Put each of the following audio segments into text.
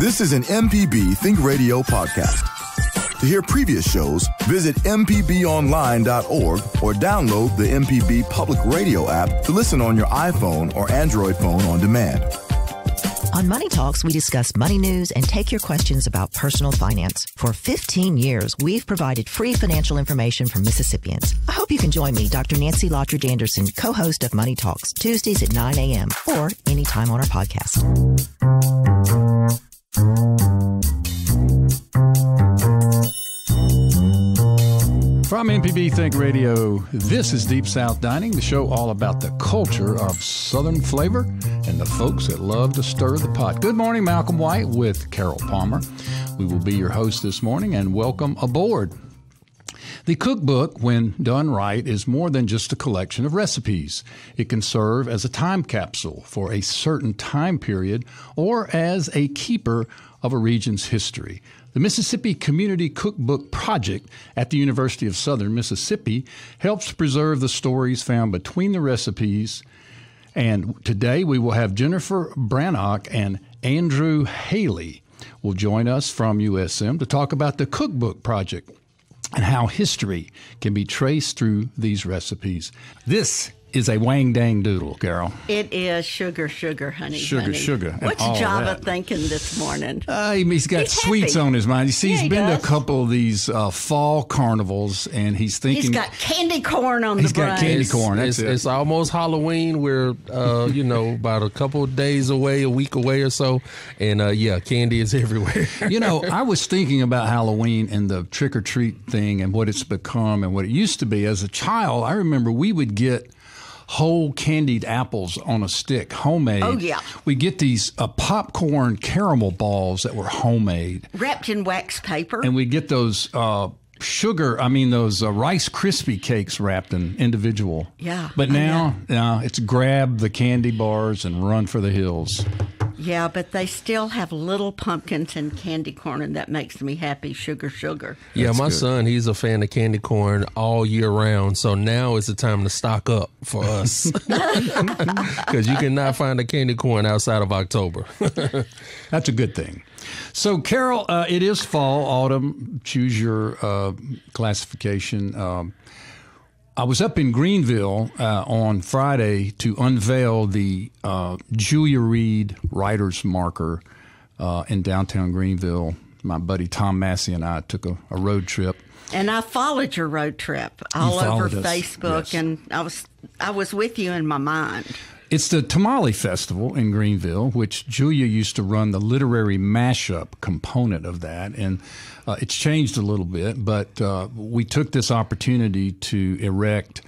This is an MPB Think Radio podcast. To hear previous shows, visit MPBOnline.org or download the MPB Public Radio app to listen on your iPhone or Android phone on demand. On Money Talks, we discuss money news and take your questions about personal finance. For 15 years, we've provided free financial information for Mississippians. I hope you can join me, Dr. Nancy Lottridge Anderson, co host of Money Talks, Tuesdays at 9 a.m. or anytime on our podcast. From MPB Think Radio, this is Deep South Dining, the show all about the culture of Southern flavor and the folks that love to stir the pot. Good morning, Malcolm White with Carol Palmer. We will be your host this morning and welcome aboard. The cookbook, when done right, is more than just a collection of recipes. It can serve as a time capsule for a certain time period or as a keeper of a region's history. The Mississippi Community Cookbook Project at the University of Southern Mississippi helps preserve the stories found between the recipes. And today we will have Jennifer Brannock and Andrew Haley will join us from USM to talk about the Cookbook Project and how history can be traced through these recipes. This is a wang dang doodle, Carol. It is sugar, sugar, honey. Sugar, honey. sugar, What's Java that. thinking this morning? Uh, he's got He's sweets happy. on his mind. You see, Yeah, he's he been to a couple of these uh, fall carnivals, and he's thinking He's got candy corn on He's the got candy corn. That's it's, it. it's almost Halloween. We're, uh, you know, about a couple of days away, a week away or so, and uh, yeah, candy is everywhere. you know, I was thinking about Halloween and the trick or treat thing and what it's become and what it used to be. As a child, I remember we would get whole candied apples on a stick, homemade. Oh, yeah. We get these uh, popcorn caramel balls that were homemade, Wrapped in wax paper. and we get those. Uh, Sugar, I mean those uh, Rice Krispie cakes wrapped in individual. Yeah. But Oh, now, now it's grab the candy bars and run for the hills. yeah, but they still have little pumpkins and candy corn, and that makes me happy. Sugar, sugar. yeah, That's my good. son, he's a fan of candy corn all year round. So now is the time to stock up for us because you cannot find a candy corn outside of October. That's a good thing. So, Carol, uh, it is fall, autumn. Choose your uh, classification. Um, I was up in Greenville uh, on Friday to unveil the uh, Julia Reed Writer's Marker uh, in downtown Greenville. My buddy Tom Massey and I took a, a road trip. And I followed your road trip all over us, Facebook, yes. and I was I was with you in my mind. It's the Tamale Festival in Greenville, which Julia used to run the literary mashup component of that. And uh, it's changed a little bit, but uh, we took this opportunity to erect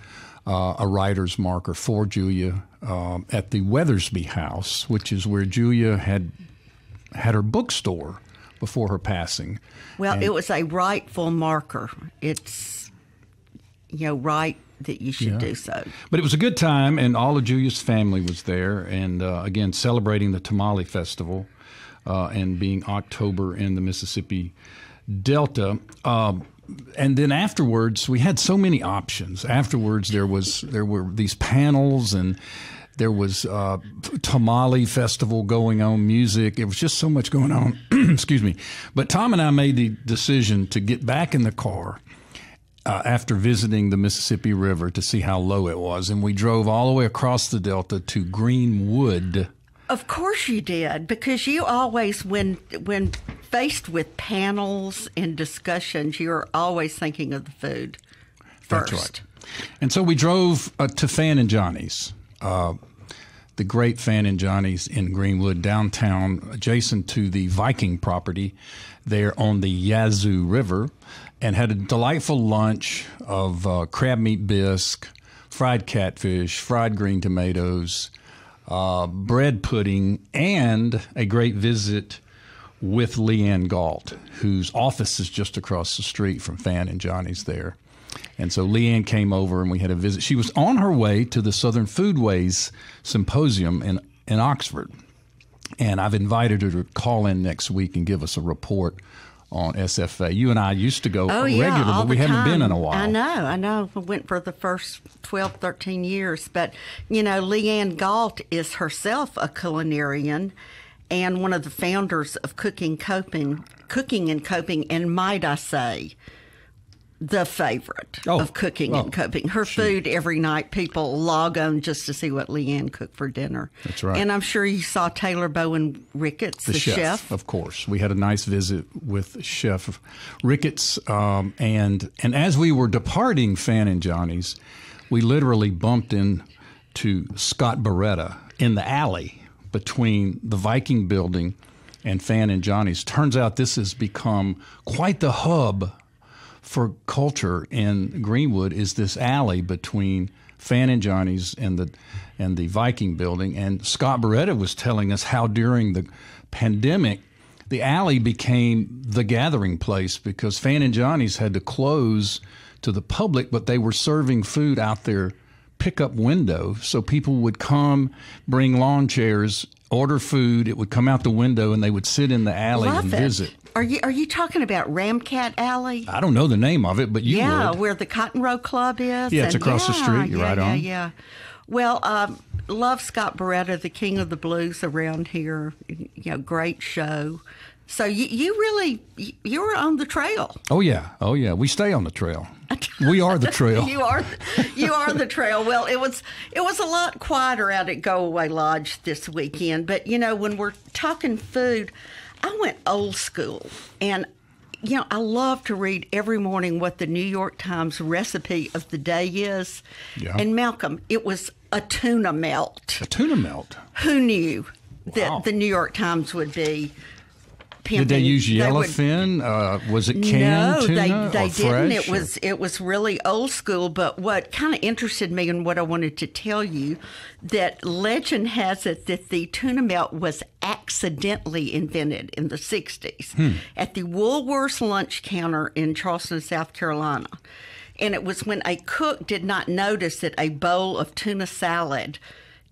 uh, a writer's marker for Julia um, at the Weathersby House, which is where Julia had had her bookstore before her passing. Well, it was a rightful marker. It's you know right that you should do so. But it was a good time, and all of Julia's family was there. And uh, again, celebrating the Tamale Festival uh, and being October in the Mississippi Delta. Um, and then afterwards, we had so many options. Afterwards, there was there were these panels and. There was uh, tamale festival going on, music. It was just so much going on. Excuse me. But Tom and I made the decision to get back in the car uh, after visiting the Mississippi River to see how low it was. And we drove all the way across the Delta to Greenwood. Of course you did, because you always, when when faced with panels and discussions, you're always thinking of the food first. That's right. And so we drove uh, to Fan and Johnny's, uh, the great Fan and Johnny's in Greenwood, downtown, adjacent to the Viking property there on the Yazoo River, and had a delightful lunch of uh, crab meat bisque, fried catfish, fried green tomatoes, uh, bread pudding, and a great visit with Leanne Galt, whose office is just across the street from Fan and Johnny's there. And so Leanne came over and we had a visit. She was on her way to the Southern Foodways Symposium in, in Oxford. And I've invited her to call in next week and give us a report on SFA. You and I used to go Oh, yeah. regular, all but we haven't been in a while. I know, I know. I went for the first 12, 13 years. But, you know, Leanne Galt is herself a culinarian. and one of the founders of Cooking Coping, Cooking and Coping, and might I say, the favorite Oh, of Cooking oh, and Coping. Her food every night, people log on just to see what Leanne cooked for dinner. That's right. And I'm sure you saw Taylor Bowen Ricketts, the, chef. of course. We had a nice visit with Chef Ricketts, um, and and as we were departing Fan and Johnny's, we literally bumped into Scott Barretta in the alley between the Viking Building and Fan and Johnny's. Turns out this has become quite the hub for culture in Greenwood is this alley between Fan and Johnny's and the and the Viking building. And Scott Barretta was telling us how during the pandemic the alley became the gathering place because Fan and Johnny's had to close to the public, but they were serving food out their pickup window. So people would come, bring lawn chairs, order food. It would come out the window, and they would sit in the alley Love and it. visit. Are you are you talking about Ramcat Alley? I don't know the name of it, but you yeah, would. where the Cotton Row Club is. Yeah, it's across the yeah, street. You're yeah, right yeah, on. Yeah, Well, um, love Scott Barretta, the king of the blues around here. You know, great show. So you, you really you were on the trail. Oh yeah, oh yeah. We stay on the trail. We are the trail. You are you are the trail. Well, it was it was a lot quieter out at Go Away Lodge this weekend, but you know when we're talking food, I went old school and. You know, I love to read every morning what the New York Times recipe of the day is. Yeah. And Malcolm, it was a tuna melt. A tuna melt. Who knew that the New York Times would be pimping? Did they use would- yellowfin? uh, was it canned no, tuna they or they didn't. It was it was really old school. But what kind of interested me and what I wanted to tell you that legend has it that the tuna melt was accidentally invented in the '60s Hmm. at the Woolworths lunch counter in Charleston, South Carolina. And it was when a cook did not notice that a bowl of tuna salad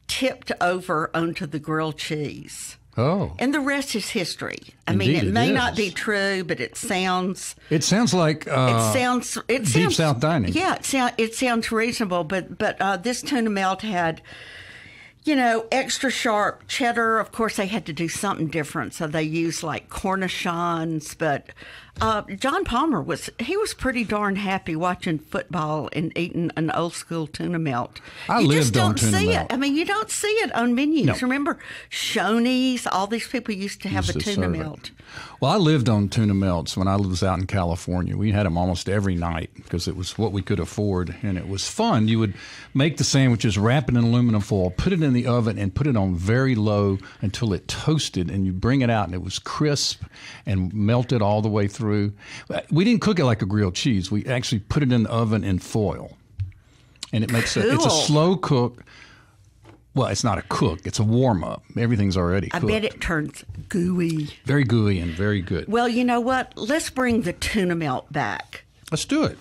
tipped over onto the grilled cheese. Oh, And the rest is history. I mean, it it may not be true, but it sounds it sounds like it uh, sounds it Deep sounds, South dining. Yeah, it sounds it sounds reasonable, but but uh, this tuna melt had, you know, extra sharp cheddar. Of course, they had to do something different, so they used like cornichons. But uh, John Palmer was he was pretty darn happy watching football and eating an old school tuna melt. I you lived just on don't tuna see melt. it. I mean, you don't see it on menus. No. Remember, Shoney's. All these people used to have Used a tuna it. melt. Well, I lived on tuna melts when I was out in California. We had them almost every night because it was what we could afford, and it was fun. You would make the sandwiches, wrap it in aluminum foil, put it in the oven, and put it on very low until it toasted, and you bring it out, and it was crisp and melted all the way through. We didn't cook it like a grilled cheese. We actually put it in the oven in foil, and it makes a, it's a slow cook. Well, it's not a cook; it's a warm up. Everything's already I bet it turns gooey. very gooey and very good. Well, you know what? Let's bring the tuna melt back. Let's do it.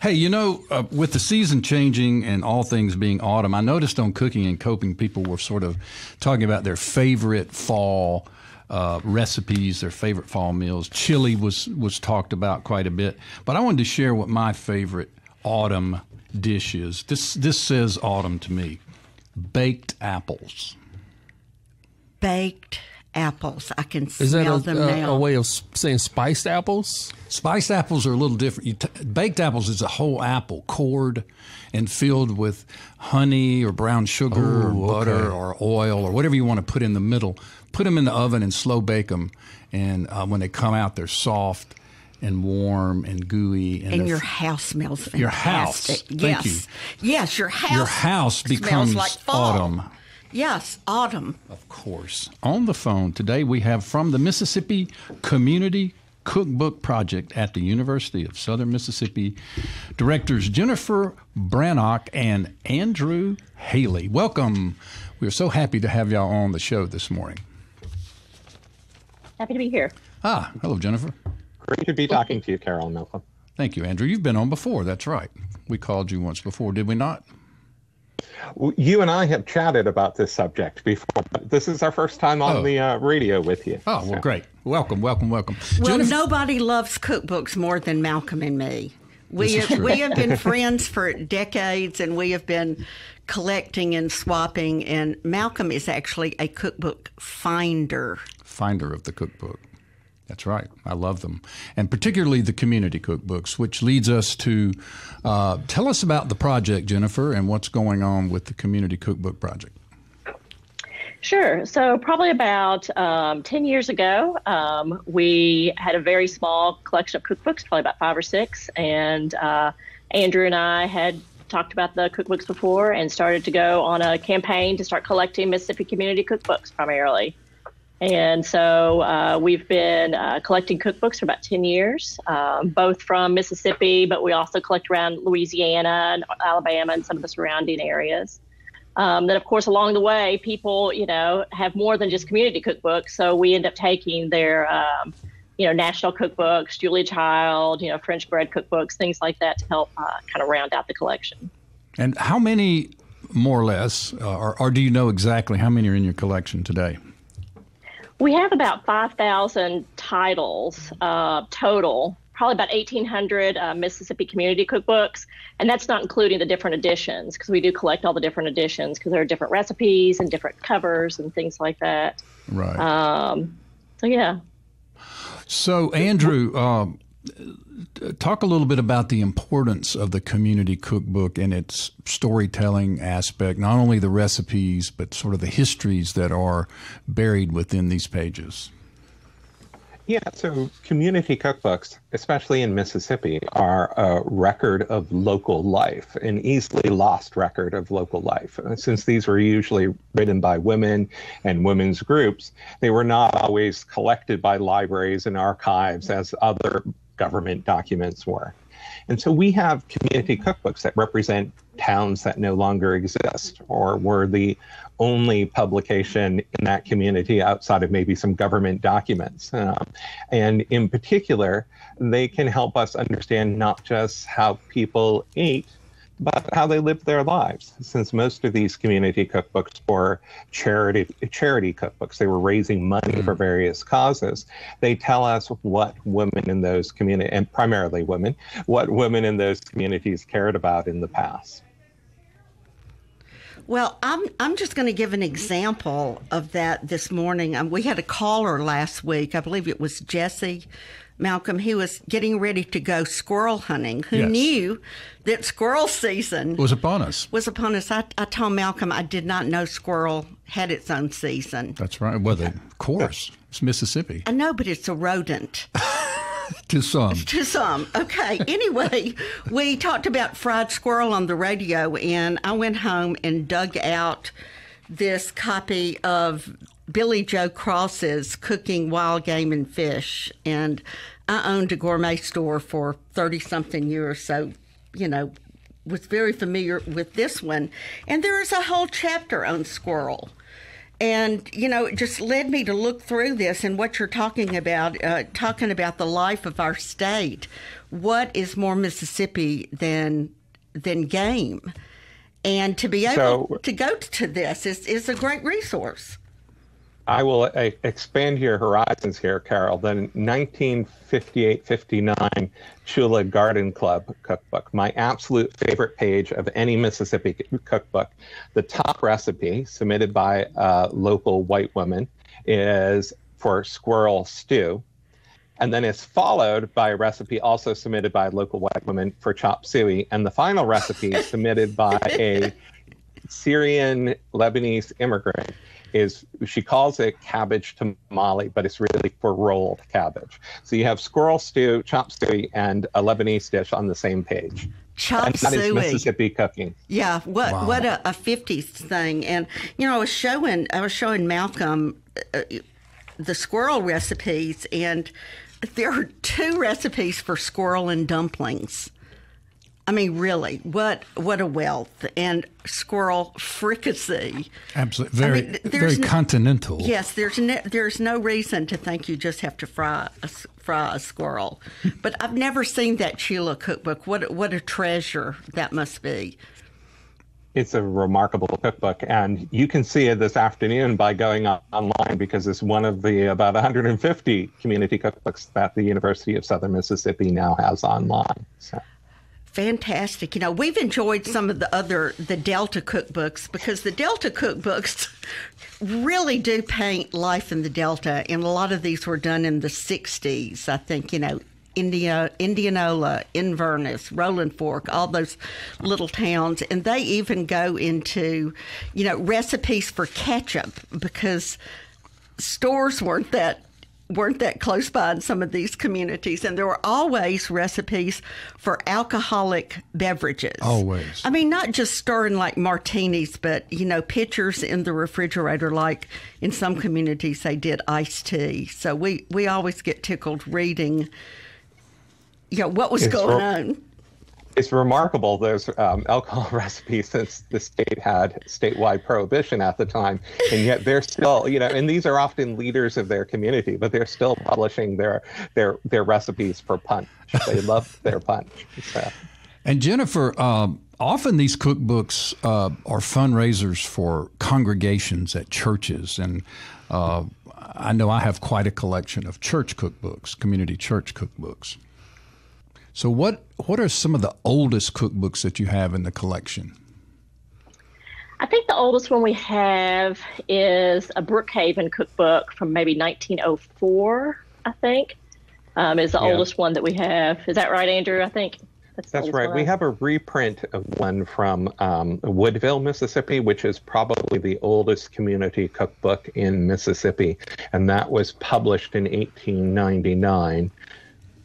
Hey, you know, uh, with the season changing and all things being autumn, I noticed on Cooking and Coping, people were sort of talking about their favorite fall uh, recipes, their favorite fall meals. Chili was was talked about quite a bit, but I wanted to share what my favorite autumn dish is. This this says autumn to me: baked apples. Baked apples. I can Is that smell a, them a, now. a way of saying spiced apples? Spiced apples are a little different. You t- baked apples is a whole apple cored and filled with honey or brown sugar or butter or oil or whatever you want to put in the middle. Put them in the oven and slow bake them, and uh, when they come out, they're soft and warm and gooey. And, and your house smells fantastic. Your house. Thank yes. you. Yes, your house. your house becomes like autumn. Yes, autumn. Of course. On the phone today, we have from the Mississippi Community Cookbook Project at the University of Southern Mississippi, directors Jennifer Brannock and Andrew Haley. Welcome. We're so happy to have y'all on the show this morning. Happy to be here. Ah, hello, Jennifer. Great to be talking to you, Carol and Malcolm. Thank you, Andrew. You've been on before. That's right. We called you once before, did we not? You and I have chatted about this subject before, but this is our first time on Oh. the uh, radio with you. Oh, well, So- great. Welcome, welcome, welcome. Well, Jennifer- nobody loves cookbooks more than Malcolm and me. We have, we have been friends for decades, and we have been collecting and swapping. And Malcolm is actually a cookbook finder. Finder of the cookbook. That's right. I love them. And particularly the community cookbooks, which leads us to uh, tell us about the project, Jennifer, and what's going on with the community cookbook project. Sure. So, probably about um, 10 years ago, um, we had a very small collection of cookbooks, probably about five or six. And uh, Andrew and I had talked about the cookbooks before and started to go on a campaign to start collecting Mississippi community cookbooks primarily. And so uh, we've been uh, collecting cookbooks for about 10 years, um, both from Mississippi, but we also collect around Louisiana and Alabama and some of the surrounding areas. Um, then, of course, along the way, people, you know, have more than just community cookbooks. So we end up taking their, um, you know, national cookbooks, Julia Child, you know, French bread cookbooks, things like that to help uh, kind of round out the collection. And how many, more or less, uh, or, or do you know exactly how many are in your collection today? We have about 5,000 titles uh, total, probably about 1,800 uh, Mississippi community cookbooks. And that's not including the different editions because we do collect all the different editions because there are different recipes and different covers and things like that. Right. Um, so, yeah. So, Andrew, uh, talk a little bit about the importance of the community cookbook and its storytelling aspect, not only the recipes, but sort of the histories that are buried within these pages. Yeah, so community cookbooks, especially in Mississippi, are a record of local life, an easily lost record of local life. Uh, since these were usually written by women and women's groups, they were not always collected by libraries and archives as other government documents were. And so we have community cookbooks that represent towns that no longer exist or were the only publication in that community outside of maybe some government documents. Um, and in particular, they can help us understand not just how people ate, but how they lived their lives. Since most of these community cookbooks were charity charity cookbooks, they were raising money mm-hmm. for various causes. They tell us what women in those community and primarily women, what women in those communities cared about in the past. Well, I'm I'm just going to give an example of that this morning. Um, we had a caller last week. I believe it was Jesse Malcolm, he was getting ready to go squirrel hunting, who yes. knew that squirrel season was upon us. Was upon us. I, I, told Malcolm I did not know squirrel had its own season. That's right. Well, of course, it's Mississippi. I know, but it's a rodent. to some. To some. Okay. Anyway, we talked about fried squirrel on the radio, and I went home and dug out this copy of Billy Joe Cross's Cooking Wild Game and Fish. And I owned a gourmet store for 30 something years. So, you know, was very familiar with this one. And there is a whole chapter on squirrel. And, you know, it just led me to look through this and what you're talking about, uh, talking about the life of our state. What is more Mississippi than than game? And to be able so, to go to this is, is a great resource. I will uh, expand your horizons here, Carol. The 1958-59 Tchula Garden Club cookbook, my absolute favorite page of any Mississippi cookbook. The top recipe submitted by a local white woman is for squirrel stew. And then it's followed by a recipe also submitted by a local white woman for chop suey. And the final recipe submitted by a Syrian Lebanese immigrant is she calls it cabbage tamale, but it's really for rolled cabbage. So you have squirrel stew, chop suey, and a Lebanese dish on the same page. Chop and that suey. is Mississippi cooking. Yeah, what wow. what a, a 50s thing. And you know, I was showing I was showing Malcolm uh, the squirrel recipes, and there are two recipes for squirrel and dumplings. I mean, really, what what a wealth and squirrel fricassee. Absolutely, very I mean, very no, continental. Yes, there's no, there's no reason to think you just have to fry a, fry a squirrel. but I've never seen that Tchula cookbook. What what a treasure that must be. It's a remarkable cookbook, and you can see it this afternoon by going on, online because it's one of the about 150 community cookbooks that the University of Southern Mississippi now has online. So fantastic. You know, we've enjoyed some of the other the Delta cookbooks because the Delta cookbooks really do paint life in the Delta, and a lot of these were done in the '60s. I think you know. India, Indianola, Inverness, Rolling Fork, all those little towns, and they even go into, you know, recipes for ketchup because stores weren't that weren't that close by in some of these communities, and there were always recipes for alcoholic beverages. Always. I mean, not just stirring like martinis, but you know, pitchers in the refrigerator. Like in some communities, they did iced tea. So we we always get tickled reading. You know what was It's going on. It's remarkable those um, alcohol recipes since the state had statewide prohibition at the time, and yet they're still, you know, and these are often leaders of their community, but they're still publishing their their their recipes for punch. They love their punch. So. And Jennifer, um, often these cookbooks uh, are fundraisers for congregations at churches, and uh, I know I have quite a collection of church cookbooks, community church cookbooks. So, what what are some of the oldest cookbooks that you have in the collection? I think the oldest one we have is a Brookhaven cookbook from maybe 1904, I think, um, is the Yeah. oldest one that we have. Is that right, Andrew? I think the That's right. We have a reprint of one from um, Woodville, Mississippi, which is probably the oldest community cookbook in Mississippi. And that was published in 1899,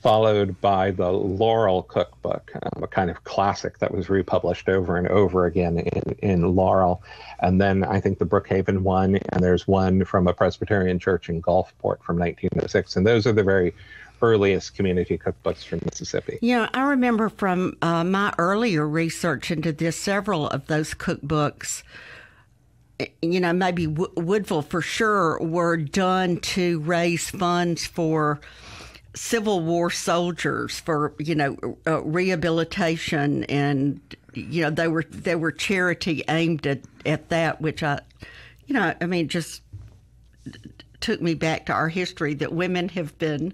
followed by the Laurel Cookbook, um, a kind of classic that was republished over and over again in, in Laurel. And then I think the Brookhaven one, and there's one from a Presbyterian church in Gulfport from 1906. And those are the very earliest community cookbooks from Mississippi. Yeah, I remember from uh, my earlier research into this, several of those cookbooks, eh, you know, maybe Woodville for sure, were done to raise funds for Civil War soldiers for you know uh, rehabilitation and you know they were they were charity aimed at at that, which I, you know, I mean, just took me back to our history that women have been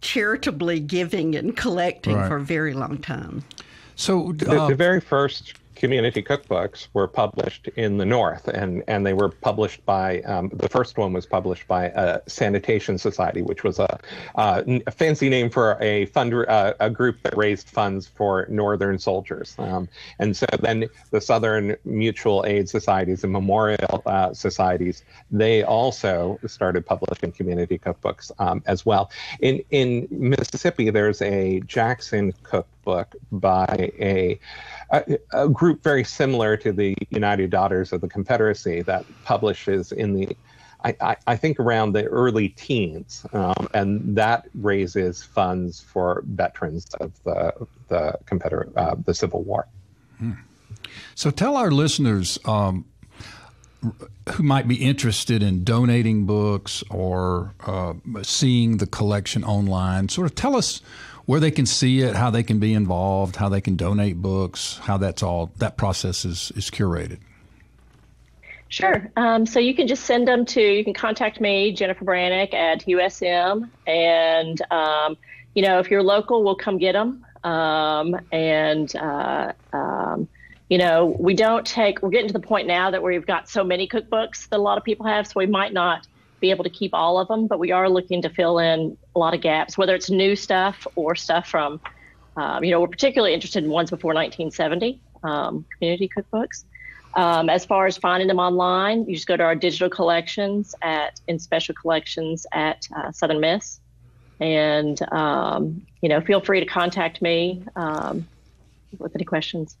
charitably giving and collecting Right. for a very long time. So, the, uh, the very first community cookbooks were published in the north and and they were published by um, the first one was published by a sanitation society which was a, uh, a fancy name for a fund uh, a group that raised funds for northern soldiers. Um, and so then the southern mutual aid societies and memorial uh, societies they also started publishing community cookbooks um, as well. In in mississippi there's a jackson cookbook by a a, a group very similar to the United Daughters of the Confederacy that publishes in the, I, I, I think around the early teens, um, and that raises funds for veterans of the the Confederate uh, the Civil War. so tell our listeners um, who might be interested in donating books or uh, seeing the collection online. Sort of tell us where they can see it, how they can be involved, how they can donate books, how that's all that process is is curated. Sure. Um, so you can just send them to, you can contact me, Jennifer Brannock at USM. And, um, you know, if you're local, we'll come get them. Um, and, uh, um, you know, we don't take, we're getting to the point now that we've got so many cookbooks that a lot of people have, so we might not be able to keep all of them, but we are looking to fill in a lot of gaps, whether it's new stuff or stuff from, um, you know, we're particularly interested in ones before 1970 um, community cookbooks. Um, as far as finding them online, you just go to our digital collections at in special collections at uh, Southern Miss, and um, you know, feel free to contact me um, with any questions.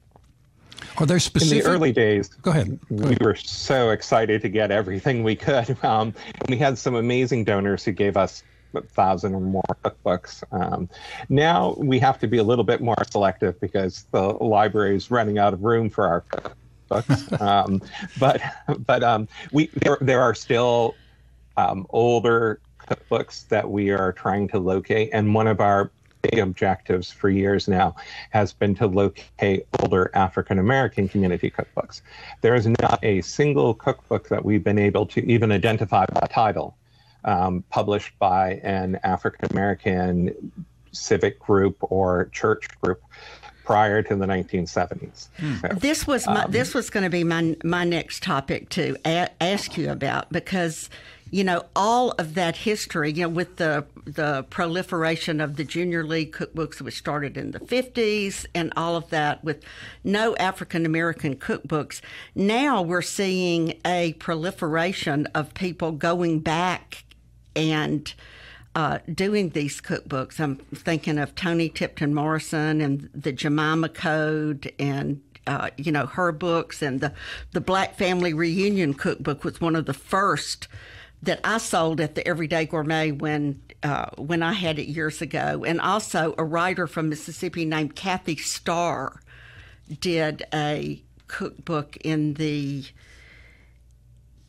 Are there specific? In the early days, Go ahead. we were so excited to get everything we could. Um, we had some amazing donors who gave us a thousand or more cookbooks. Um, now we have to be a little bit more selective because the library is running out of room for our cookbooks. um, but but um, we there, there are still um, older cookbooks that we are trying to locate, and one of our objectives for years now has been to locate older African American community cookbooks. There is not a single cookbook that we've been able to even identify by title um, published by an African American civic group or church group prior to the 1970s. Hmm. So, this was my, um, this was going to be my my next topic to a- ask you about because you know all of that history you know with the the proliferation of the junior league cookbooks which started in the 50s and all of that with no African American cookbooks now we're seeing a proliferation of people going back and uh, doing these cookbooks. I'm thinking of Toni Tipton Morrison and the Jemima Code and uh, you know her books and the the Black Family Reunion Cookbook was one of the first that I sold at the Everyday Gourmet when uh, when I had it years ago, and also a writer from Mississippi named Kathy Starr did a cookbook in the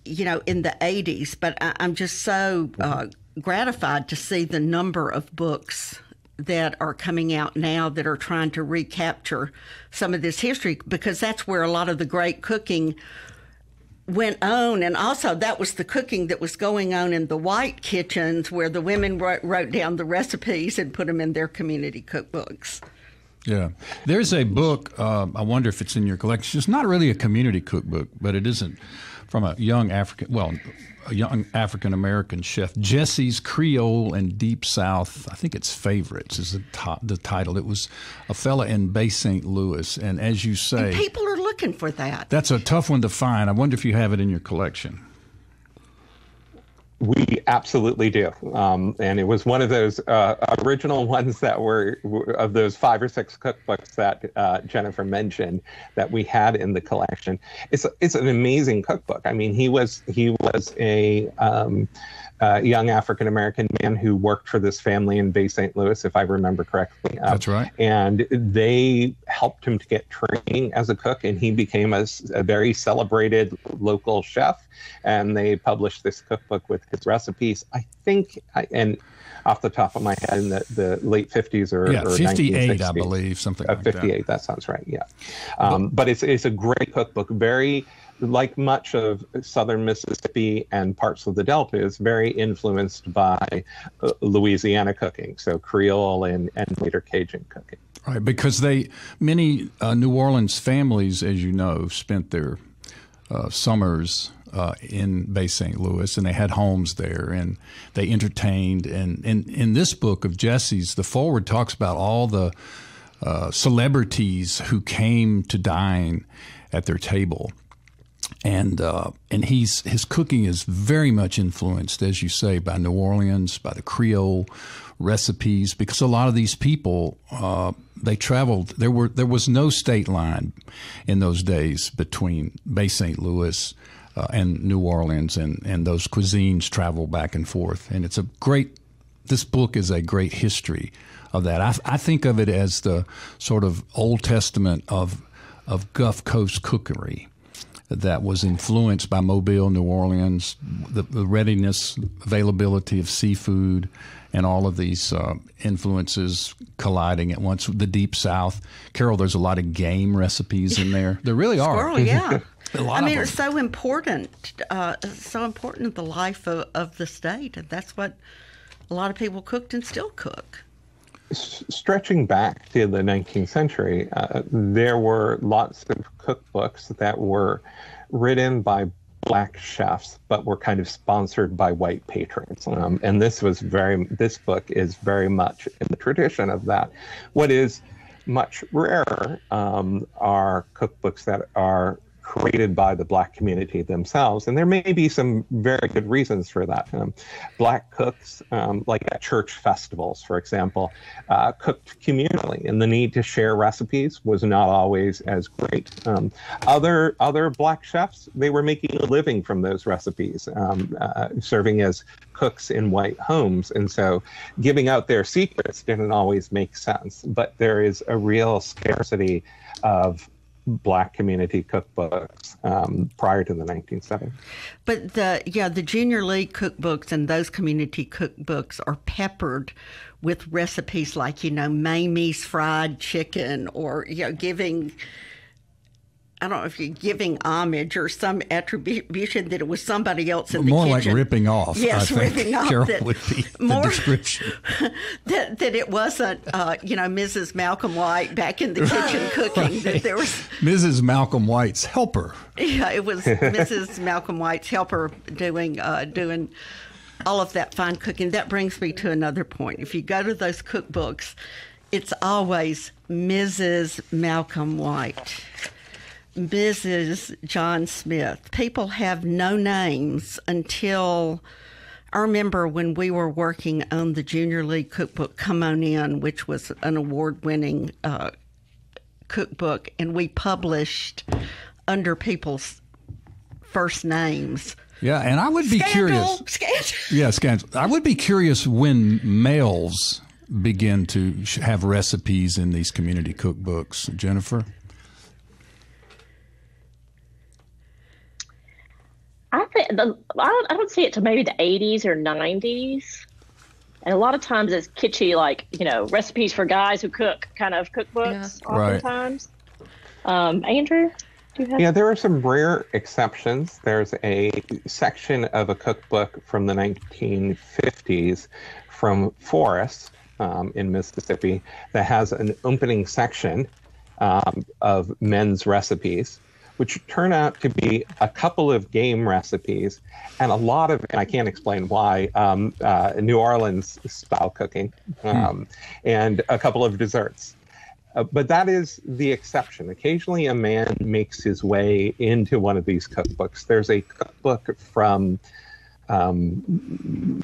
you know in the 80s but I, am just so uh, gratified to see the number of books that are coming out now that are trying to recapture some of this history because that's where a lot of the great cooking went on and also that was the cooking that was going on in the white kitchens where the women wrote, wrote down the recipes and put them in their community cookbooks. Yeah. There's a book uh, i wonder if it's in your collection. It's not really a community cookbook but it isn't from a young african well a young African American chef, Jesse's Creole and Deep South. I think it's favorites is the, top, the title. It was a fella in Bay St. Louis, and as you say, and people are looking for that. That's a tough one to find. I wonder if you have it in your collection. We absolutely do. Um, and it was one of those uh, original ones that were of those five or six cookbooks that uh, Jennifer mentioned that we had in the collection. It's, it's an amazing cookbook. I mean, he was, he was a, um, uh, young African American man who worked for this family in Bay St. Louis, if I remember correctly. Um, That's right. And they helped him to get training as a cook, and he became a, a, very celebrated local chef. And they published this cookbook with his recipes. I think, I, and off the top of my head, in the, the late 50s or, yeah, or 58, I believe, something uh, like 58, that. that. sounds right, yeah. Um, but, but it's, it's a great cookbook, very like much of southern Mississippi and parts of the Delta, is very influenced by uh, Louisiana cooking, so Creole and, and later Cajun cooking. Right, because they many uh, New Orleans families, as you know, spent their uh, summers uh, in Bay St. Louis, and they had homes there, and they entertained. And in this book of Jesse's, the forward talks about all the uh, celebrities who came to dine at their table and uh, and he's his cooking is very much influenced, as you say, by New Orleans, by the Creole recipes, because a lot of these people uh, they traveled. There were there was no state line in those days between Bay St. Louis uh, and New Orleans, and and those cuisines travel back and forth, and it's a great. This book is a great history of that. I, I think of it as the sort of Old Testament of of Gulf Coast cookery that was influenced by Mobile, New Orleans, the, the readiness, availability of seafood, and all of these uh, influences colliding at once. The Deep South, Carol, there's a lot of game recipes in there. There really are. Squirrel, yeah. I mean, it's so important, uh, so important in the life of, of the state, and that's what a lot of people cooked and still cook stretching back to the 19th century, uh, there were lots of cookbooks that were written by black chefs, but were kind of sponsored by white patrons. Um, and this was very, this book is very much in the tradition of that. What is much rarer um, are cookbooks that are created by the black community themselves. And there may be some very good reasons for that. Um, black cooks, um, like at church festivals, for example, uh, cooked communally, and the need to share recipes was not always as great. Um, other other black chefs, they were making a living from those recipes, um, uh, serving as cooks in white homes, and so giving out their secrets didn't always make sense. But there is a real scarcity of black community cookbooks um, prior to the 1970s. But the yeah, the junior league cookbooks and those community cookbooks are peppered with recipes like you know Mamie's fried chicken or you know giving I don't know if you're giving homage or some attribution that it was somebody else in the more kitchen. More like ripping off. Yes, I think, ripping off. Carol that, would be the more, description. that that it wasn't, uh, you know, Mrs. Malcolm White back in the kitchen cooking. That there was, Mrs. Malcolm White's helper. yeah, it was Mrs. Malcolm White's helper doing uh, doing all of that fine cooking. That brings me to another point. If you go to those cookbooks, it's always Mrs. Malcolm White. Mrs. John Smith. People have no names until I remember when we were working on the Junior League cookbook, Come On In, which was an award winning uh, cookbook, and we published under people's first names. Yeah, and I would be Scandal, curious. scandal. Yeah, scandal. I would be curious when males begin to sh- have recipes in these community cookbooks. Jennifer? I think the, I don't I don't see it to maybe the 80s or 90s. And a lot of times it's kitschy, like you know, recipes for guys who cook kind of cookbooks. Yeah. Right. Oftentimes, um, Andrew, do you have? Yeah, there are some rare exceptions. There's a section of a cookbook from the 1950s from Forrest um, in Mississippi that has an opening section um, of men's recipes, which turn out to be a couple of game recipes and a lot of, and I can't explain why, um, uh, New Orleans style cooking um, and a couple of desserts. Uh, but that is the exception. Occasionally, a man makes his way into one of these cookbooks. There's a cookbook from, um,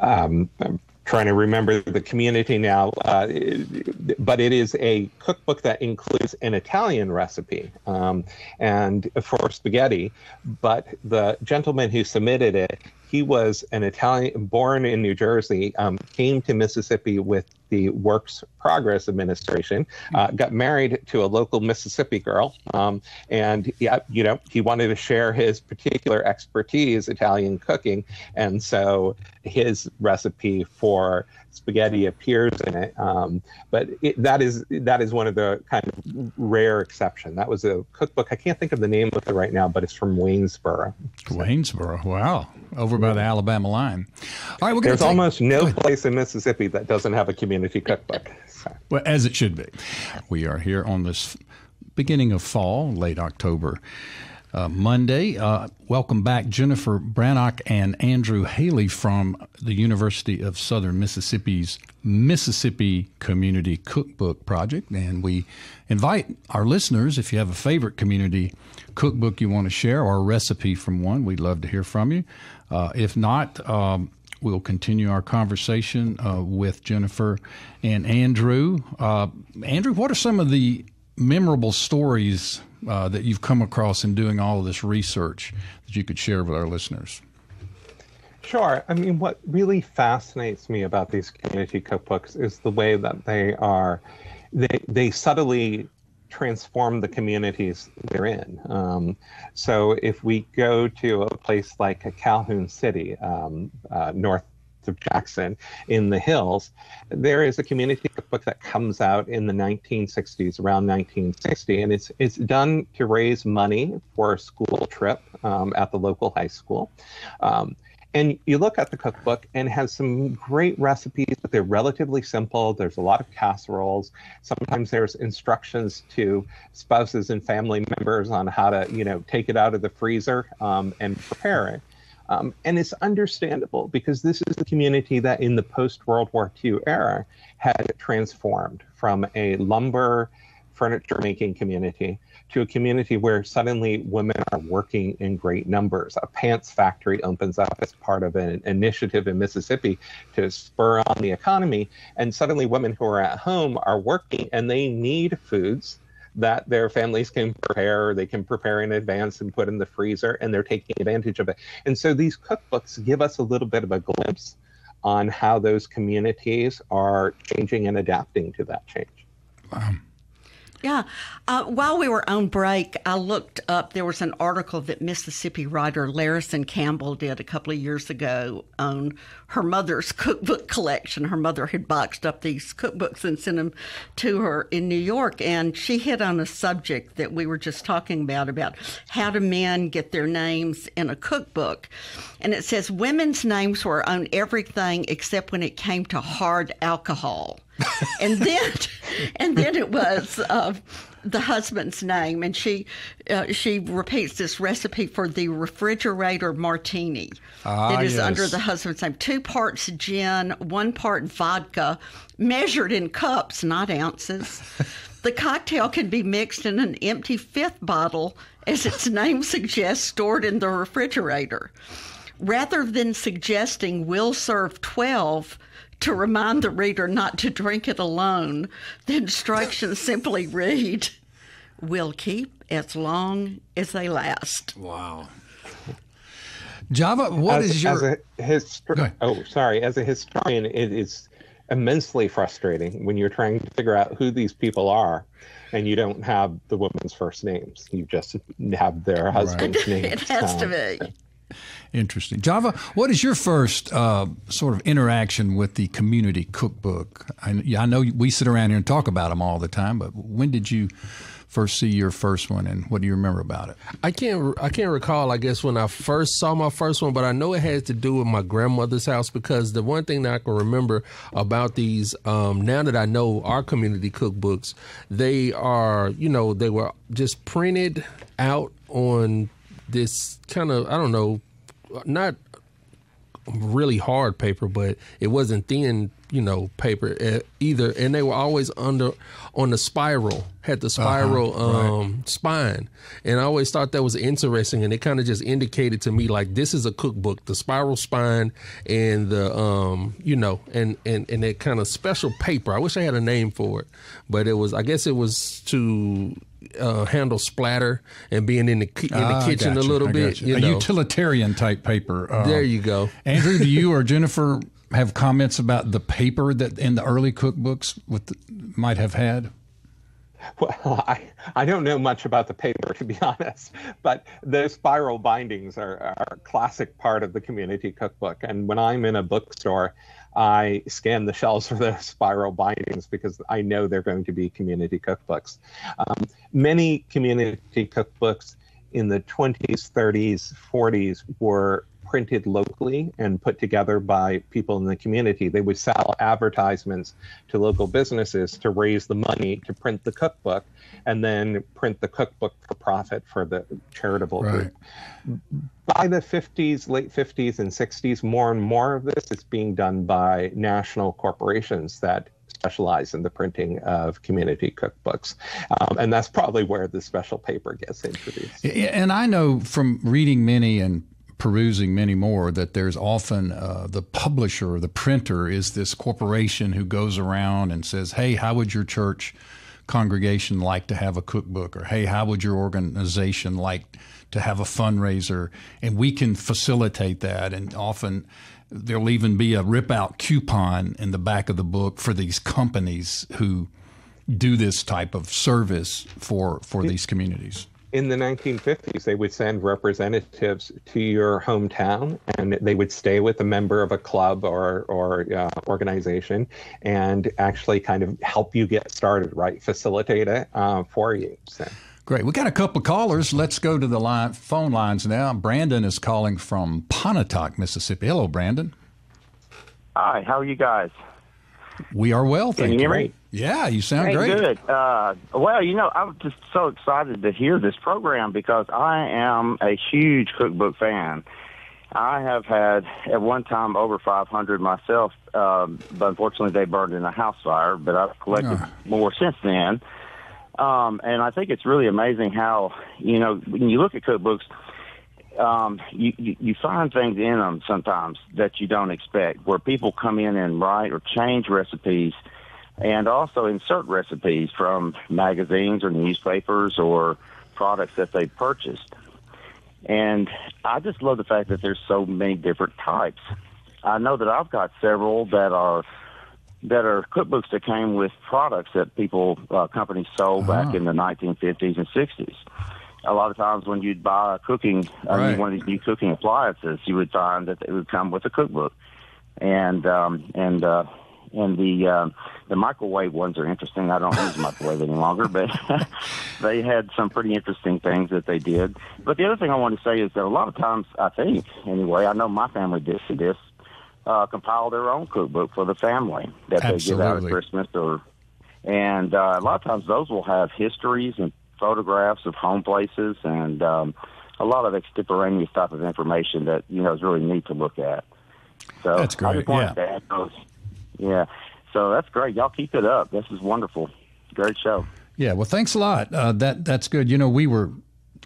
um, trying to remember the community now, uh, but it is a cookbook that includes an Italian recipe um, and for spaghetti. But the gentleman who submitted it, he was an Italian, born in New Jersey, um, came to Mississippi with the Works Progress Administration, uh, got married to a local Mississippi girl, um, and yeah, you know, he wanted to share his particular expertise, Italian cooking, and so his recipe for spaghetti appears in it. Um, but it, that is that is one of the kind of rare exception. That was a cookbook. I can't think of the name of it right now, but it's from Waynesboro. Waynesboro. Wow. Over by the Alabama line. All right, we're going There's to almost no place in Mississippi that doesn't have a community cookbook. So. Well, as it should be. We are here on this beginning of fall, late October. Uh, Monday. Uh, welcome back, Jennifer Brannock and Andrew Haley from the University of Southern Mississippi's Mississippi Community Cookbook Project. And we invite our listeners, if you have a favorite community cookbook you want to share or a recipe from one, we'd love to hear from you. Uh, if not, um, we'll continue our conversation uh, with Jennifer and Andrew. Uh, Andrew, what are some of the memorable stories uh, that you've come across in doing all of this research that you could share with our listeners? Sure. I mean, what really fascinates me about these community cookbooks is the way that they are, they, they subtly transform the communities they're in. Um, so if we go to a place like Calhoun City, um, uh, north of Jackson in the hills, there is a community cookbook that comes out in the 1960s, around 1960, and it's it's done to raise money for a school trip um, at the local high school. Um, and you look at the cookbook and it has some great recipes, but they're relatively simple. There's a lot of casseroles. Sometimes there's instructions to spouses and family members on how to, you know, take it out of the freezer um, and prepare it. Um, and it's understandable because this is the community that in the post World War II era had transformed from a lumber furniture making community to a community where suddenly women are working in great numbers. A pants factory opens up as part of an initiative in Mississippi to spur on the economy. And suddenly women who are at home are working and they need foods that their families can prepare, they can prepare in advance and put in the freezer, and they're taking advantage of it. And so these cookbooks give us a little bit of a glimpse on how those communities are changing and adapting to that change. Wow. Yeah. Uh, while we were on break, I looked up. There was an article that Mississippi writer Larison Campbell did a couple of years ago on her mother's cookbook collection. Her mother had boxed up these cookbooks and sent them to her in New York. And she hit on a subject that we were just talking about about how do men get their names in a cookbook. And it says women's names were on everything except when it came to hard alcohol. And then, and then it was uh, the husband's name, and she uh, she repeats this recipe for the refrigerator martini Ah, that is yes. under the husband's name. Two parts gin, one part vodka, measured in cups, not ounces. the cocktail can be mixed in an empty fifth bottle, as its name suggests, stored in the refrigerator. Rather than suggesting we'll serve 12 to remind the reader not to drink it alone, the instructions simply read, We'll keep as long as they last. Wow. Java, what as, is your as a histor- oh sorry as a historian it is immensely frustrating when you're trying to figure out who these people are and you don't have the woman's first names you just have their husband's names It has to um, be. Interesting. Java, what is your first uh, sort of interaction with the community cookbook? I, I know we sit around here and talk about them all the time, but when did you first see your first one and what do you remember about it? I can't I can't recall I guess when I first saw my first one, but I know it had to do with my grandmother's house because the one thing that I can remember about these um, now that I know our community cookbooks, they are you know they were just printed out on this kind of I don't know not really hard paper, but it wasn't thin, you know, paper uh, either. And they were always under on the spiral, had the spiral um, spine. And I always thought that was interesting. And it kind of just indicated to me like this is a cookbook, the spiral spine and the, um, you know, and, and, and that kind of special paper. I wish I had a name for it, but it was, I guess it was to uh, handle splatter and being in the, in the Ah, kitchen a little bit. gotcha. You a know. utilitarian type paper. Uh, There you go. Andrew, do you or Jennifer have comments about the paper that in the early cookbooks with might have had? Well, I, I don't know much about the paper, to be honest, but those spiral bindings are, are a classic part of the community cookbook. And when I'm in a bookstore, I scan the shelves for those spiral bindings because I know they're going to be community cookbooks. Um, many community cookbooks in the 20s, 30s, 40s were printed locally and put together by people in the community. They would sell advertisements to local businesses to raise the money to print the cookbook and then print the cookbook for profit for the charitable Right. group. By the 50s, late 50s, and 60s, more and more of this is being done by national corporations that specialize in the printing of community cookbooks. Um, and that's probably where the special paper gets introduced. And I know from reading many and perusing many more that there's often uh, the publisher, or the printer, is this corporation who goes around and says, "Hey, how would your church congregation like to have a cookbook?" or "Hey, how would your organization like to have a fundraiser?" And we can facilitate that. And often there'll even be a rip out coupon in the back of the book for these companies who do this type of service for for these communities. In the 1950s, they would send representatives to your hometown, and they would stay with a member of a club or or uh, organization, and actually kind of help you get started, right? Facilitate it uh, for you. So. Great. We got a couple of callers. Let's go to the line, phone lines now. Brandon is calling from Pontotoc, Mississippi. Hello, Brandon. Hi, how are you guys? We are well, thank you hear me? Yeah, you sound Hey, great. good. Uh, well, you know, I'm just so excited to hear this program because I am a huge cookbook fan. I have had at one time over 500 myself, um, but unfortunately they burned in a house fire. But I've collected Ah. more since then, um, and I think it's really amazing how you know when you look at cookbooks, um, you, you you find things in them sometimes that you don't expect, where people come in and write or change recipes, and also insert recipes from magazines or newspapers or products that they purchased. And I just love the fact that there's so many different types. I know that I've got several that are that are cookbooks that came with products that people uh, companies sold back Uh-huh. in the 1950s and 60s. A lot of times when you'd buy a cooking uh, Right. one of these new cooking appliances, you would find that it would come with a cookbook, and um, and uh, and the uh, the microwave ones are interesting. I don't use microwave any longer, but they had some pretty interesting things that they did. But the other thing I want to say is that a lot of times, I think anyway, I know my family did this, uh, compile their own cookbook for the family that they give out at Christmas or. And uh, a lot of times those will have histories and photographs of home places and um, a lot of extemporaneous type of information that you know is really neat to look at. So That's great, I just wanted yeah. to add those. Yeah, so that's great. Y'all keep it up. This is wonderful. Great show. Yeah, well, thanks a lot. Uh, that that's good. You know, we were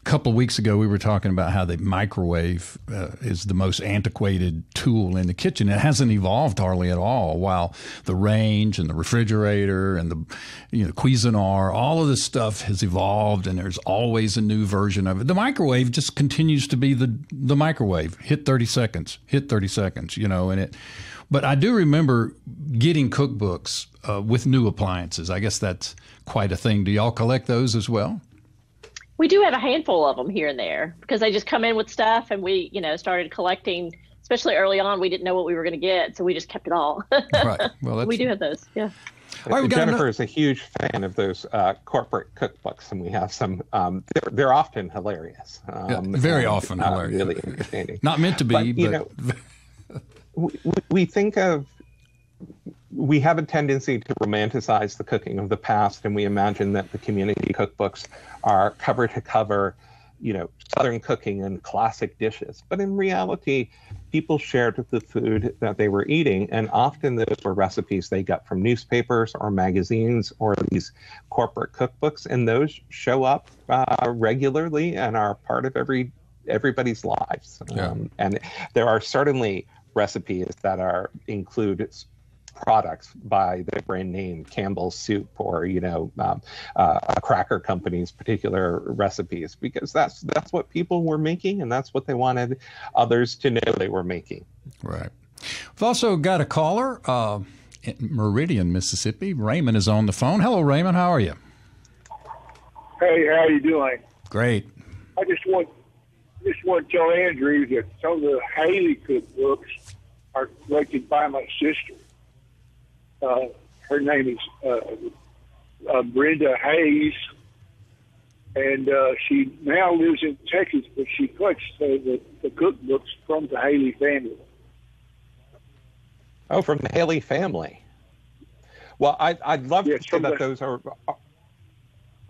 couple of weeks ago. We were talking about how the microwave uh, is the most antiquated tool in the kitchen. It hasn't evolved hardly at all. While the range and the refrigerator and the you know Cuisinart, all of this stuff has evolved, and there's always a new version of it. The microwave just continues to be the the microwave. Hit thirty seconds. Hit thirty seconds. You know, and it. But I do remember getting cookbooks uh, with new appliances. I guess that's quite a thing. Do y'all collect those as well? We do have a handful of them here and there because they just come in with stuff, and we, you know, started collecting. Especially early on, we didn't know what we were going to get, so we just kept it all. Right. Well, that's, we do have those. Yeah. All right, Jennifer ano- is a huge fan of those uh, corporate cookbooks, and we have some. Um, they're, they're often hilarious. Um, Yeah, very and, often uh, hilarious. Really entertaining. not meant to be, But, but, you know, we, we think of we have a tendency to romanticize the cooking of the past and we imagine that the community cookbooks are cover to cover you know southern cooking and classic dishes but in reality people shared the food that they were eating and often those were recipes they got from newspapers or magazines or these corporate cookbooks and those show up uh, regularly and are part of every everybody's lives Yeah. um, and there are certainly recipes that are include products by the brand name Campbell's soup or you know um, uh, a cracker company's particular recipes because that's that's what people were making and that's what they wanted others to know they were making. right. We've also got a caller uh, in Meridian, Mississippi. Raymond is on the phone. Hello, Raymond. How are you? Hey, how are you doing? Great. I just want just want to tell Andrew that some of the Haley cookbooks are collected by my sister. Uh, her name is uh, uh, Brenda Hayes, and uh, she now lives in Texas, but she collects the, the, the cookbooks from the Haley family. Oh, from the Haley family. Well, I, I'd love Yes, to say that the- those are,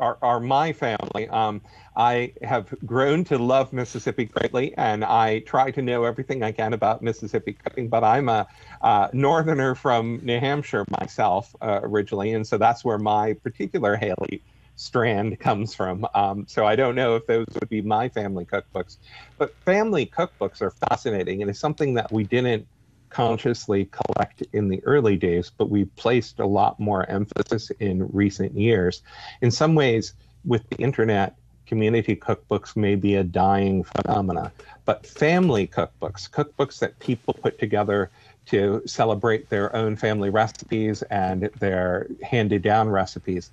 are are my family. Um, I have grown to love Mississippi greatly, and I try to know everything I can about Mississippi cooking. But I'm a uh, northerner from New Hampshire myself uh, originally, and so that's where my particular Haley strand comes from. Um, so I don't know if those would be my family cookbooks, but family cookbooks are fascinating, and it's something that we didn't consciously collect in the early days, but we've placed a lot more emphasis in recent years. In some ways, with the internet, community cookbooks may be a dying phenomena, but family cookbooks, cookbooks that people put together to celebrate their own family recipes and their handed down recipes,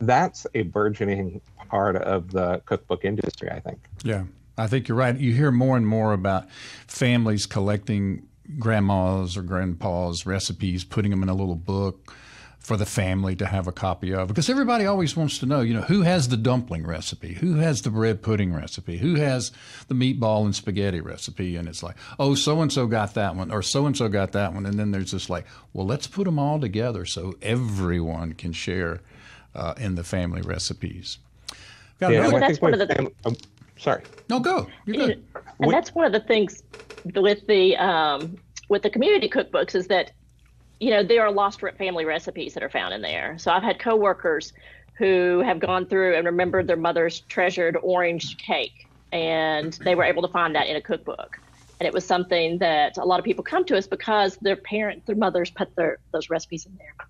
that's a burgeoning part of the cookbook industry, I think. Yeah, I think you're right. You hear more and more about families collecting grandma's or grandpa's recipes, putting them in a little book for the family to have a copy of. Because everybody always wants to know, you know, who has the dumpling recipe, who has the bread pudding recipe, who has the meatball and spaghetti recipe, and it's like, oh, so and so got that one, or so and so got that one, and then there's this like, well, let's put them all together so everyone can share uh, in the family recipes. Got Yeah, another- and that's one of the- fam- um, sorry. no, go. You're good. and that's one of the things with the um, with the community cookbooks is that you know there are lost family recipes that are found in there. So I've had coworkers who have gone through and remembered their mother's treasured orange cake, and they were able to find that in a cookbook. And it was something that a lot of people come to us because their parent, their mothers put their those recipes in there.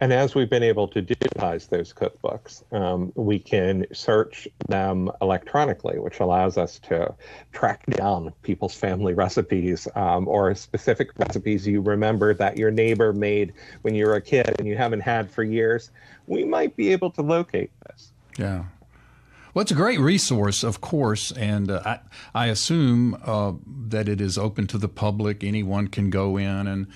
And as we've been able to digitize those cookbooks, um, we can search them electronically, which allows us to track down people's family recipes um, or specific recipes you remember that your neighbor made when you were a kid and you haven't had for years. We might be able to locate this. Yeah. Well, it's a great resource, of course, and uh, I, I assume uh, that it is open to the public. Anyone can go in and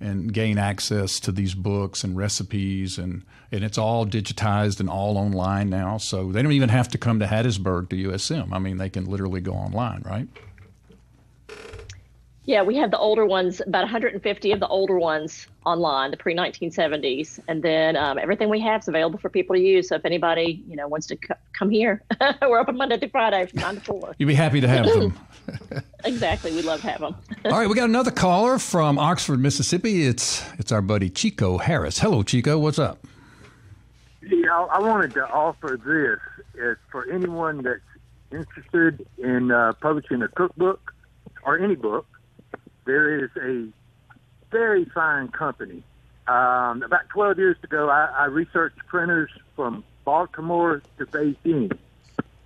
and gain access to these books and recipes, and and it's all digitized and all online now. So they don't even have to come to Hattiesburg to USM. I mean, they can literally go online, right? Yeah, we have the older ones, about 150 of the older ones online, the pre 1970s, and then um, everything we have is available for people to use. So if anybody you know wants to c- come here, we're open Monday through Friday from nine to four. You'd be happy to have them. exactly, we love to have them. All right, we got another caller from Oxford, Mississippi. It's it's our buddy Chico Harris. Hello, Chico. What's up? Yeah, I, I wanted to offer this is for anyone that's interested in uh, publishing a cookbook or any book there is a very fine company. Um, about 12 years ago, I, I researched printers from Baltimore to Beijing.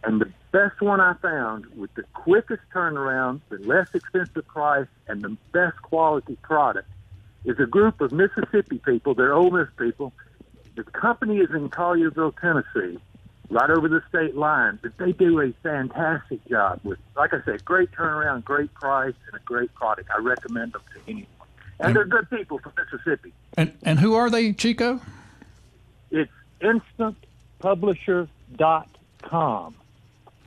And the best one I found with the quickest turnaround, the less expensive price, and the best quality product is a group of Mississippi people. They're Ole Miss people. The company is in Collierville, Tennessee right over the state line. But they do a fantastic job with, like I said, great turnaround, great price, and a great product. I recommend them to anyone. And, and they're good people from Mississippi. And and who are they, Chico? It's instantpublisher.com.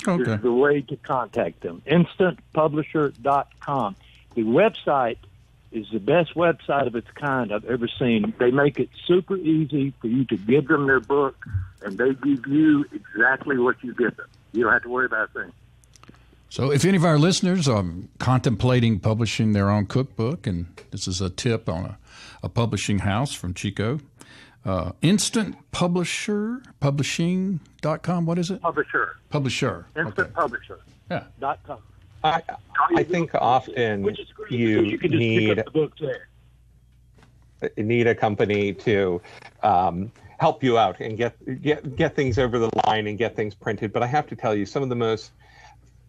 Okay. Is the way to contact them. Instantpublisher.com. The website is the best website of its kind I've ever seen. They make it super easy for you to give them their book, and they give you exactly what you give them. You don't have to worry about a thing. So, if any of our listeners are contemplating publishing their own cookbook, and this is a tip on a, a publishing house from Chico, uh, Instant Publisher, publishing.com, what is it? Publisher. Publisher. Instant okay. Publisher. Yeah. Dot com. I, I think often you, you need need a company to um, help you out and get get get things over the line and get things printed. But I have to tell you, some of the most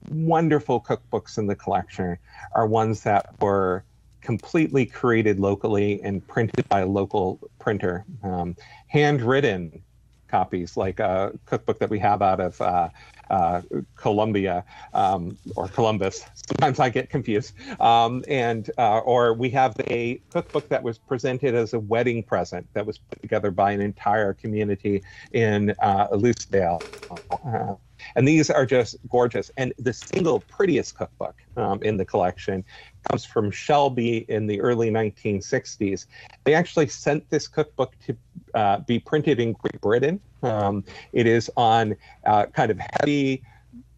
wonderful cookbooks in the collection are ones that were completely created locally and printed by a local printer, um, handwritten copies, like a cookbook that we have out of uh, uh, Columbia um, or Columbus. Sometimes I get confused. Um, and uh, or we have a cookbook that was presented as a wedding present that was put together by an entire community in uh, Lucedale. Uh, and these are just gorgeous. And the single prettiest cookbook um, in the collection comes from Shelby in the early 1960s. They actually sent this cookbook to uh, be printed in Great Britain. Um, it is on uh, kind of heavy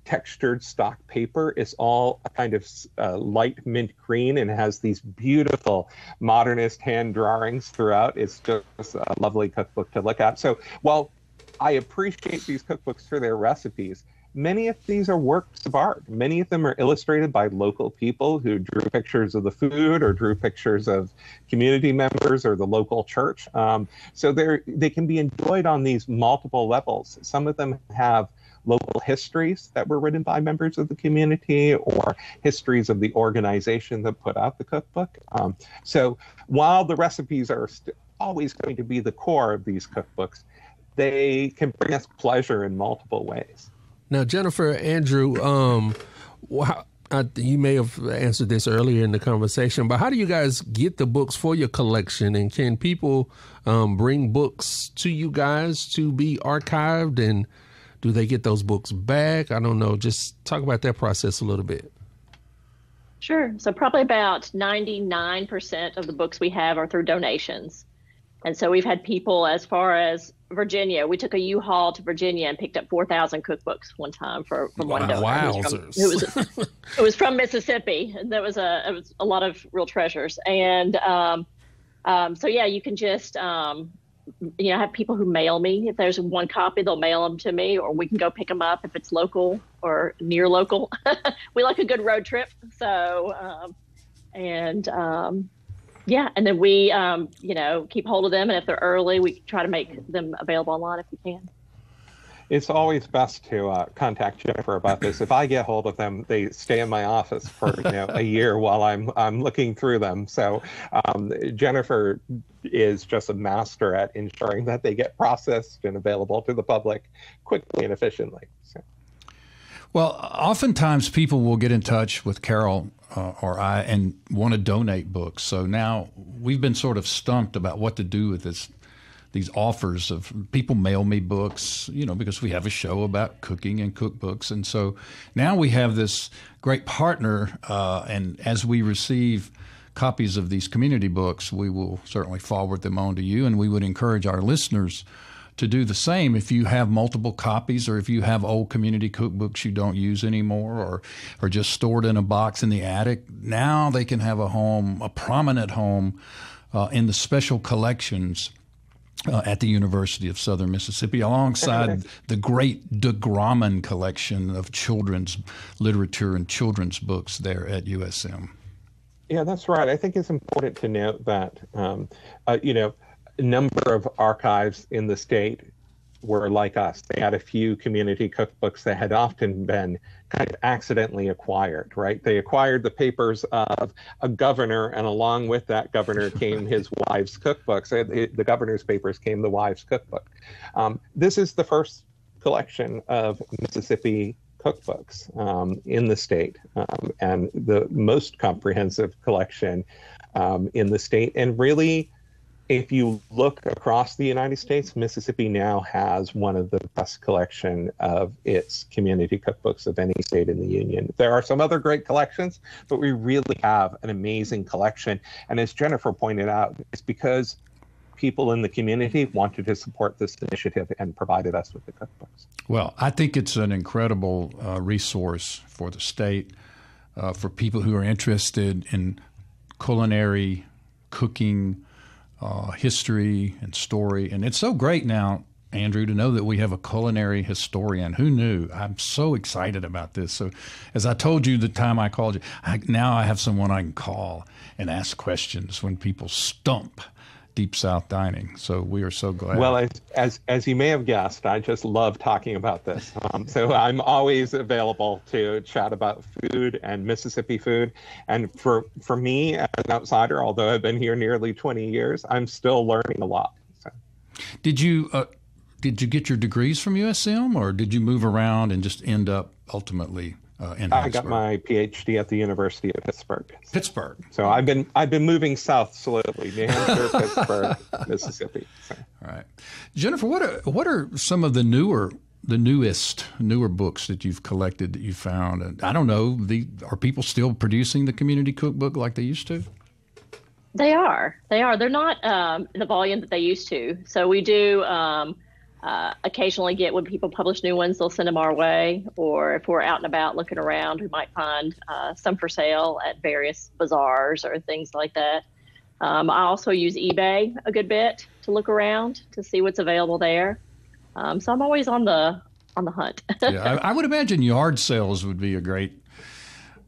textured stock paper. It's all a kind of uh, light mint green and has these beautiful modernist hand drawings throughout. It's just a lovely cookbook to look at. So while I appreciate these cookbooks for their recipes, many of these are works of art. Many of them are illustrated by local people who drew pictures of the food or drew pictures of community members or the local church. Um, so they they can be enjoyed on these multiple levels. Some of them have local histories that were written by members of the community or histories of the organization that put out the cookbook. Um, so while the recipes are st- always going to be the core of these cookbooks, they can bring us pleasure in multiple ways. Now, Jennifer, Andrew, um, I, you may have answered this earlier in the conversation, but how do you guys get the books for your collection? And can people um, bring books to you guys to be archived? And do they get those books back? I don't know. Just talk about that process a little bit. Sure. So, probably about 99% of the books we have are through donations. And so we've had people as far as Virginia. We took a U-Haul to Virginia and picked up 4,000 cookbooks one time for from one donor. Wow, it was, from, it, was, it was from Mississippi. That was a it was a lot of real treasures. And um, um, so yeah, you can just um, you know have people who mail me. If there's one copy, they'll mail them to me, or we can go pick them up if it's local or near local. we like a good road trip, so um, and um, yeah, and then we, um, you know, keep hold of them, and if they're early, we try to make them available online if we can. It's always best to uh, contact Jennifer about this. If I get hold of them, they stay in my office for you know a year while I'm I'm looking through them. So um, Jennifer is just a master at ensuring that they get processed and available to the public quickly and efficiently. So. Well, oftentimes people will get in touch with Carol uh, or I and want to donate books. So now we've been sort of stumped about what to do with this these offers of people mail me books, you know, because we have a show about cooking and cookbooks, and so now we have this great partner, uh, and as we receive copies of these community books, we will certainly forward them on to you, and we would encourage our listeners to do the same if you have multiple copies or if you have old community cookbooks you don't use anymore or or just stored in a box in the attic now they can have a home a prominent home uh, in the special collections uh, at the University of Southern Mississippi, alongside the great De Grummond collection of children's literature and children's books there at USM. Yeah, that's right. I think it's important to note that, um, uh, you know, number of archives in the state were like us. They had a few community cookbooks that had often been kind of accidentally acquired, right? They acquired the papers of a governor, and along with that governor came his wife's cookbooks. The governor's papers came the wife's cookbook. Um, this is the first collection of Mississippi cookbooks um, in the state, um, and the most comprehensive collection um, in the state, and really if you look across the United States, Mississippi now has one of the best collection of its community cookbooks of any state in the union. There are some other great collections, but we really have an amazing collection. And as Jennifer pointed out, it's because people in the community wanted to support this initiative and provided us with the cookbooks. Well, I think it's an incredible uh, resource for the state, uh, for people who are interested in culinary, cooking, uh, history and story. And it's so great now, Andrew, to know that we have a culinary historian. Who knew? I'm so excited about this. So, as I told you the time I called you, I, now I have someone I can call and ask questions when people stump Deep South dining. So we are so glad. Well, as as, as you may have guessed, I just love talking about this. Um, so I'm always available to chat about food and Mississippi food. And for for me as an outsider, although I've been here nearly 20 years, I'm still learning a lot. So. Did you uh, did you get your degrees from USM, or did you move around and just end up ultimately uh, in I got my PhD at the University of Pittsburgh. Pittsburgh. So I've been I've been moving south slowly, New Hampshire, Pittsburgh, Mississippi. So. All right, Jennifer, what are what are some of the newer the newest newer books that you've collected that you found? And I don't know, the are people still producing the community cookbook like they used to? They are. They are. They're not um, the volume that they used to. So we do. Um, uh, occasionally get when people publish new ones, they'll send them our way. Or if we're out and about looking around, we might find uh, some for sale at various bazaars or things like that. Um, I also use eBay a good bit to look around to see what's available there. Um, so I'm always on the on the hunt. yeah, I, I would imagine yard sales would be a great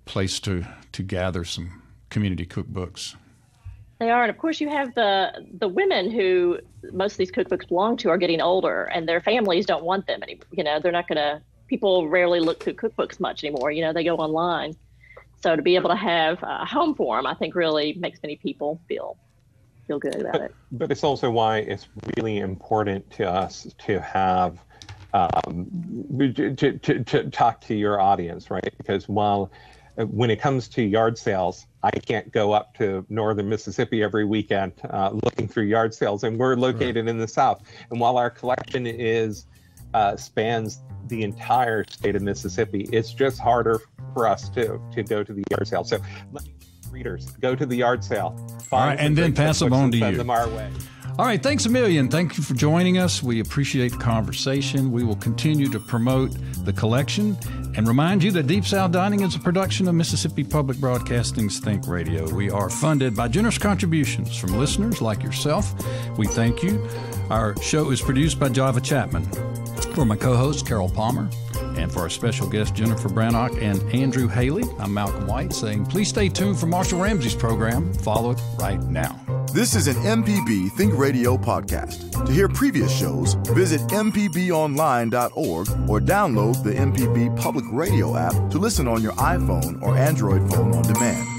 place to to gather some community cookbooks. They are, and of course, you have the the women who most of these cookbooks belong to are getting older, and their families don't want them anymore. You know, they're not going to. People rarely look through cookbooks much anymore. You know, they go online. So to be able to have a home for them, I think really makes many people feel feel good about but, it. But it's also why it's really important to us to have um, to, to, to talk to your audience, right? Because while when it comes to yard sales, I can't go up to northern Mississippi every weekend uh, looking through yard sales, and we're located right. in the south. And while our collection is uh, spans the entire state of Mississippi, it's just harder for us to to go to the yard sale. So, readers, go to the yard sale, All right, and then pass them on to send you. them our way. All right, thanks a million. Thank you for joining us. We appreciate the conversation. We will continue to promote the collection and remind you that Deep South Dining is a production of Mississippi Public Broadcasting's Think Radio. We are funded by generous contributions from listeners like yourself. We thank you. Our show is produced by Java Chatman. For my co host, Carol Palmer, And for our special guests, Jennifer Brannock and Andrew Haley, I'm Malcolm White saying please stay tuned for Marshall Ramsey's program. Follow it right now. This is an MPB Think Radio podcast. To hear previous shows, visit MPBOnline.org or download the MPB Public Radio app to listen on your iPhone or Android phone on demand.